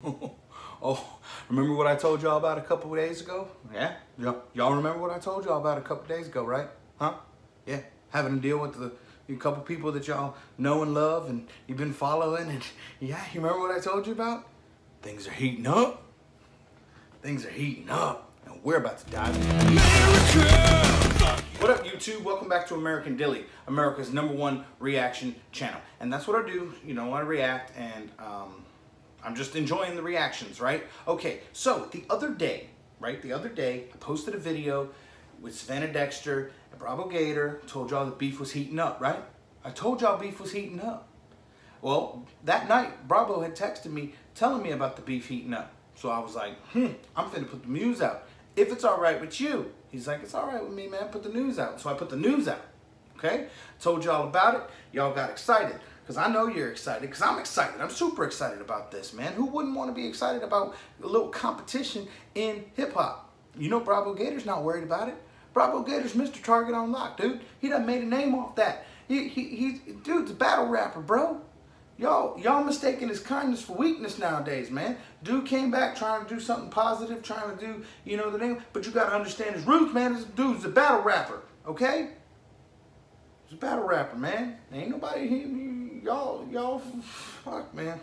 oh, remember what I told y'all about a couple of days ago? Yeah? Y'all, remember what I told y'all about a couple days ago, right? Huh? Yeah. Having to deal with the a couple people that y'all know and love and you've been following and yeah, you remember what I told you about? Things are heating up. Things are heating up and we're about to dive in. What up YouTube? Welcome back to American Dilly, America's number one reaction channel. And that's what I do, you know, I react and um, I'm just enjoying the reactions, right? Okay, so the other day, right, the other day, I posted a video with Savannah Dexter and Brabo Gator, told y'all the beef was heating up, right? I told y'all beef was heating up. Well, that night, Brabo had texted me telling me about the beef heating up. So I was like, hmm, I'm finna put the news out. If it's all right with you. He's like, it's all right with me, man. Put the news out. So I put the news out. Okay? Told y'all about it. Y'all got excited. Because I know you're excited. Because I'm excited. I'm super excited about this, man. Who wouldn't want to be excited about a little competition in hip hop? You know Brabo Gator's not worried about it. Brabo Gator's Mr. Target on lock, dude. He done made a name off that. He, he, he, dude's a battle rapper, bro. Y'all, y'all mistaking his kindness for weakness nowadays, man. Dude came back trying to do something positive, trying to do, you know, the name. But you got to understand his roots, man. This dude's a battle rapper, okay? He's a battle rapper, man. Ain't nobody, he, y'all, y'all, fuck, man.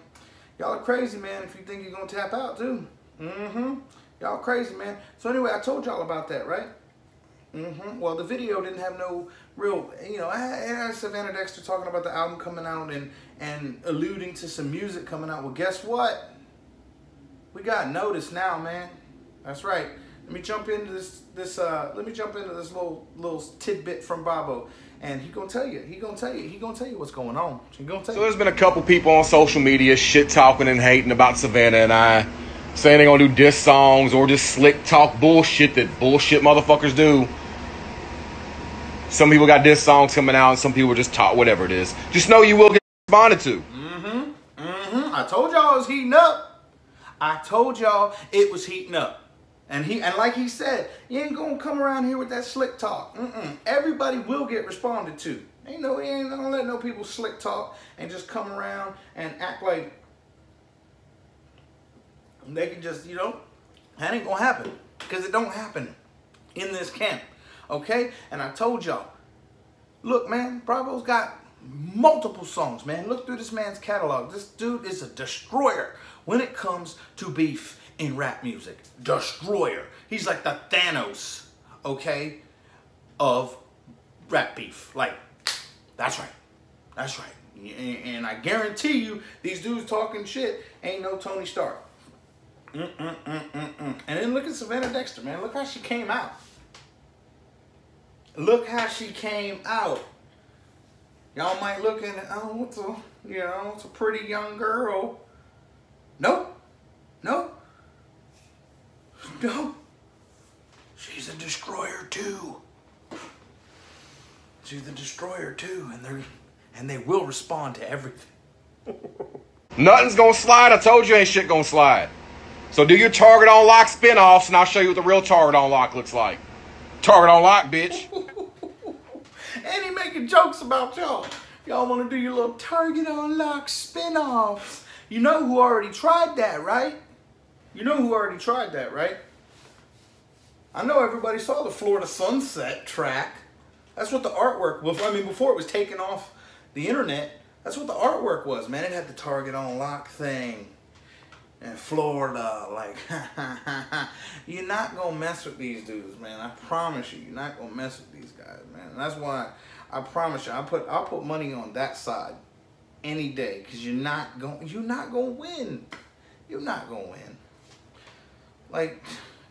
Y'all are crazy, man, if you think you're going to tap out, too. Mm-hmm. Y'all crazy, man. So anyway, I told y'all about that, right? Mm-hmm. Well, the video didn't have no real, you know, I had Savannah Dexter talking about the album coming out and, and alluding to some music coming out. Well, guess what? We got notice now, man. That's right. Let me jump into this, this uh, let me jump into this little, little tidbit from Brabo. And he gonna tell you, he gonna tell you, he gonna tell you what's going on. He gonna tell so you. there's been a couple people on social media shit talking and hating about Savannah and I, saying they're gonna do diss songs or just slick talk bullshit that bullshit motherfuckers do. Some people got diss songs coming out, and some people just talk whatever it is. Just know you will get responded to. Mm-hmm. Mm-hmm. I told y'all it was heating up. I told y'all it was heating up. And he and like he said, you ain't gonna come around here with that slick talk. Mm-mm. Everybody will get responded to. Ain't no, he ain't gonna let no people slick talk and just come around and act like they can just, you know, that ain't gonna happen. Because it don't happen in this camp. Okay? And I told y'all, look, man, Brabo's got multiple songs, man. Look through this man's catalog. This dude is a destroyer when it comes to beef in rap music. Destroyer. He's like the Thanos, okay, of rap beef. Like, that's right. That's right. And I guarantee you, these dudes talking shit ain't no Tony Stark. Mm -mm -mm and then look at Savannah Dexter, man. Look how she came out. Look how she came out. Y'all might look at it, oh, it's a, you know, it's a pretty young girl. Nope. No. She's a destroyer too. She's a destroyer too, and they're and they will respond to everything. Nothing's gonna slide. I told you ain't shit gonna slide. So do your target on lock spin-offs and I'll show you what the real target on lock looks like. Target on lock, bitch. and he making jokes about y'all. Y'all want to do your little target on lock spin-offs. You know who already tried that, right? You know who already tried that, right? I know everybody saw the Florida Sunset track. That's what the artwork was. I mean, before it was taken off the internet, that's what the artwork was, man. It had the target on lock thing And Florida. Like, you're not going to mess with these dudes, man. I promise you, you're not going to mess with these guys, man. And that's why I promise you, I put I'll put money on that side any day because you're not gonna you're not going to win. You're not going to win. Like,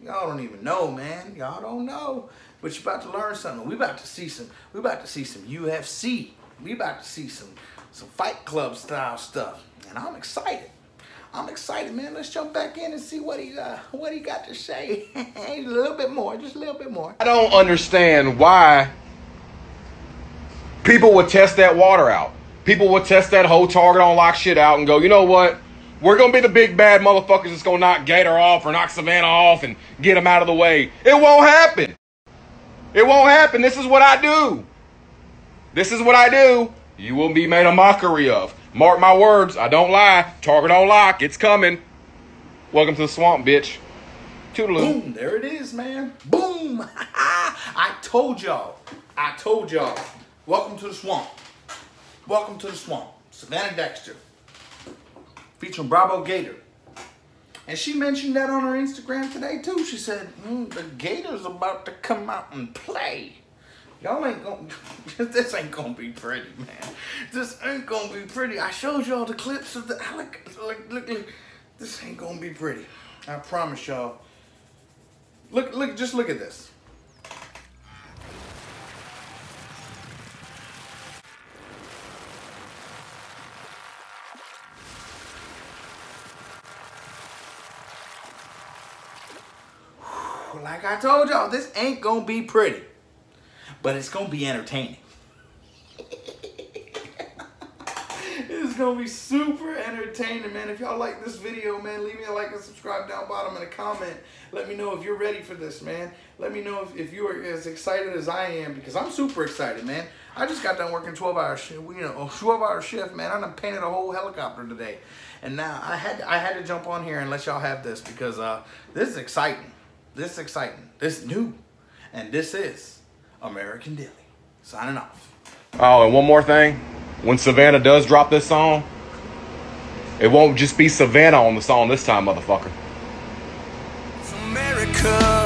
y'all don't even know, man. Y'all don't know. But you're about to learn something. We about to see some, we about to see some UFC. We about to see some, some fight club style stuff. And I'm excited. I'm excited, man. Let's jump back in and see what he uh, what he got to say. a little bit more, just a little bit more. I don't understand why people would test that water out. People would test that whole target on lock shit out and go, you know what? We're gonna be the big bad motherfuckers that's gonna knock Gator off or knock Savannah off and get him out of the way. It won't happen. It won't happen. This is what I do. This is what I do. You will be made a mockery of. Mark my words, I don't lie. Target on lock, it's coming. Welcome to the swamp, bitch. Toodaloo. Boom, there it is, man. Boom. I told y'all. I told y'all. Welcome to the swamp. Welcome to the swamp. Savannah Dexter. Featuring Brabo Gator. And she mentioned that on her Instagram today too. She said, mm, the Gator's about to come out and play. Y'all ain't gonna, this ain't gonna be pretty, man. This ain't gonna be pretty. I showed y'all the clips of the, look, look, look, look. This ain't gonna be pretty. I promise y'all. Look, look, just look at this. Like I told y'all, this ain't gonna be pretty, but it's gonna be entertaining. it's gonna be super entertaining, man. If y'all like this video, man, leave me a like and subscribe down bottom and a comment. Let me know if you're ready for this, man. Let me know if, if you are as excited as I am, because I'm super excited, man. I just got done working 12 hour shift, you know, 12 hour shift, man. I done painted a whole helicopter today. And now I had I had to jump on here and let y'all have this because uh, this is exciting. This is exciting. This is new. And this is American Dilly. Signing off. Oh, and one more thing. When Savannah does drop this song, it won't just be Savannah on the song this time, motherfucker. It's America.